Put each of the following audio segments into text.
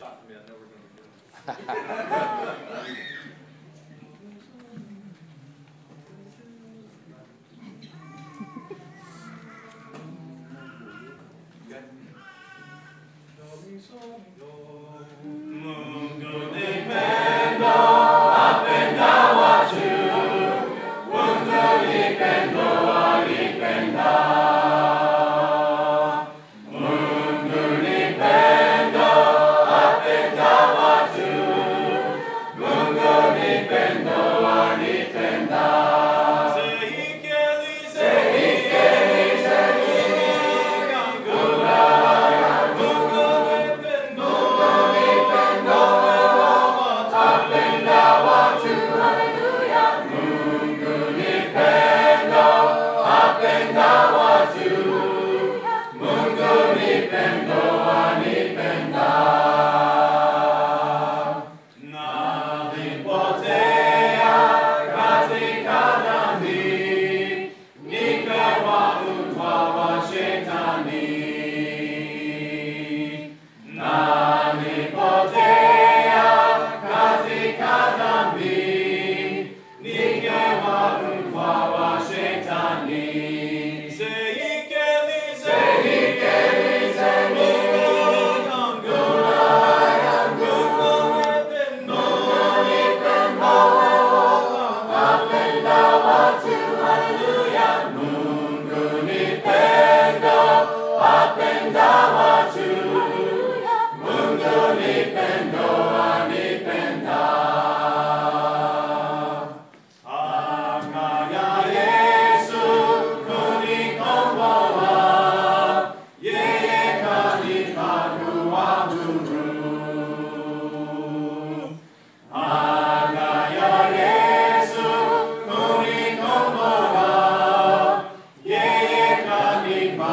shot me. I know we're going to do it.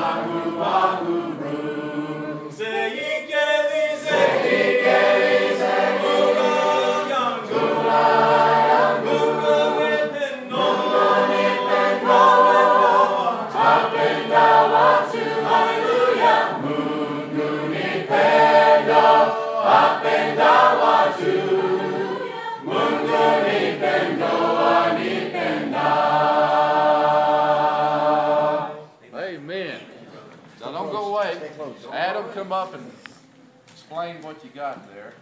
Father. Adam, come up and explain what you got there.